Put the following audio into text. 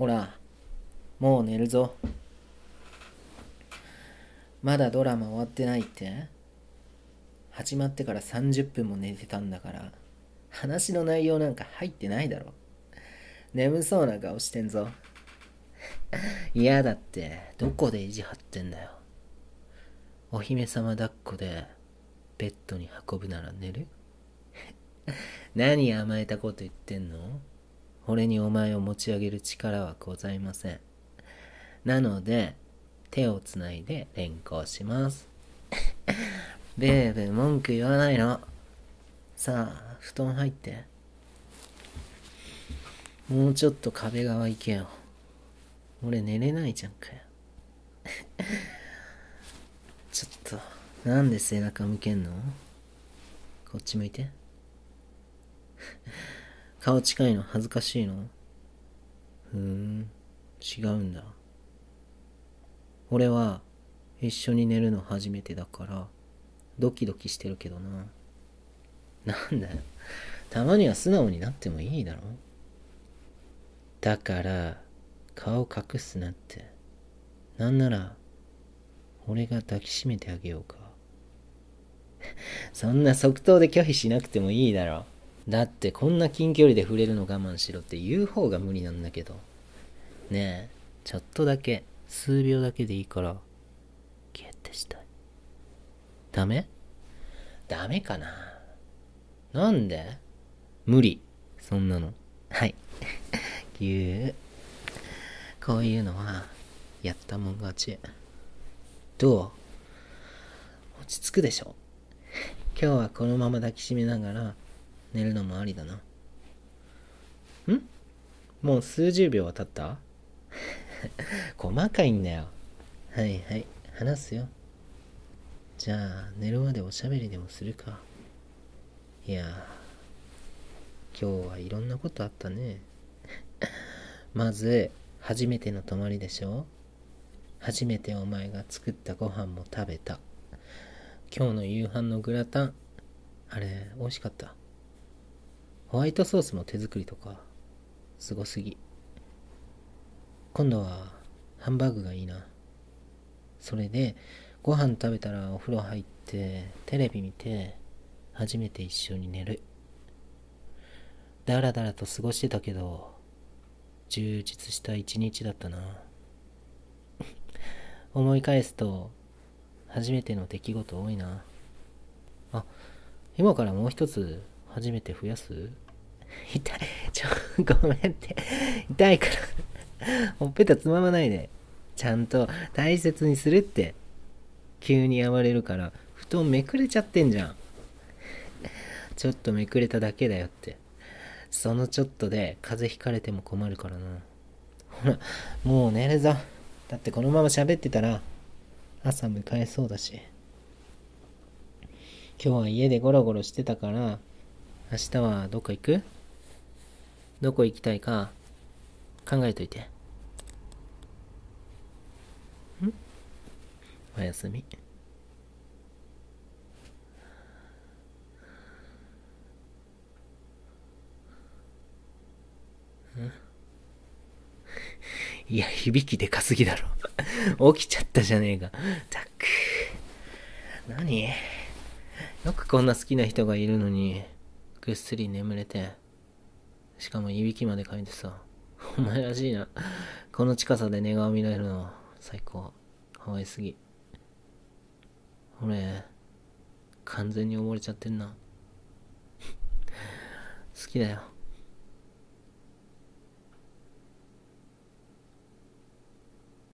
ほら、もう寝るぞ。まだドラマ終わってないって？始まってから30分も寝てたんだから、話の内容なんか入ってないだろ。眠そうな顔してんぞ。嫌だって、どこで意地張ってんだよ。お姫様抱っこで、ベッドに運ぶなら寝る？何甘えたこと言ってんの？俺にお前を持ち上げる力はございません。なので、手をつないで連行します。ベーベー文句言わないの。さあ、布団入って。もうちょっと壁側行けよ。俺寝れないじゃんかよ。ちょっと、なんで背中向けんの？こっち向いて。顔近いの恥ずかしいの？ふーん、違うんだ。俺は一緒に寝るの初めてだから、ドキドキしてるけどな。なんだよ。たまには素直になってもいいだろ？だから、顔隠すなって。なんなら、俺が抱きしめてあげようか。そんな即答で拒否しなくてもいいだろ。だってこんな近距離で触れるの我慢しろって言う方が無理なんだけど。ねえ、ちょっとだけ、数秒だけでいいから、ゲッてしたい。ダメ？ダメかな？なんで？無理。そんなの。はい。ぎゅー。こういうのは、やったもん勝ち。どう？落ち着くでしょ？今日はこのまま抱きしめながら寝るのもありだな。ん？もう数十秒は経った？細かいんだよ。はいはい、話すよ。じゃあ、寝るまでおしゃべりでもするか。いや、今日はいろんなことあったね。まず、初めての泊まりでしょ？初めてお前が作ったご飯も食べた。今日の夕飯のグラタン、あれ、美味しかった？ホワイトソースも手作りとか、すごすぎ。今度は、ハンバーグがいいな。それで、ご飯食べたらお風呂入って、テレビ見て、初めて一緒に寝る。だらだらと過ごしてたけど、充実した一日だったな。思い返すと、初めての出来事多いな。あ、今からもう一つ、初めて増やす？痛い。ちょ、ごめんって。痛いから。ほっぺたつままないで。ちゃんと大切にするって。急に暴れるから、布団めくれちゃってんじゃん。ちょっとめくれただけだよって。そのちょっとで風邪ひかれても困るからな。ほら、もう寝るぞ。だってこのまま喋ってたら、朝迎えそうだし。今日は家でゴロゴロしてたから、明日はどっか行く？どこ行きたいか？考えといて。ん？おやすみ。いや、響きでかすぎだろ。起きちゃったじゃねえか。たく。何？よくこんな好きな人がいるのに、ぐっすり眠れて、しかもいびきまでかいてさ、お前らしいな。この近さで寝顔見られるの、最高。可愛すぎ。俺、完全に溺れちゃってんな。好きだよ。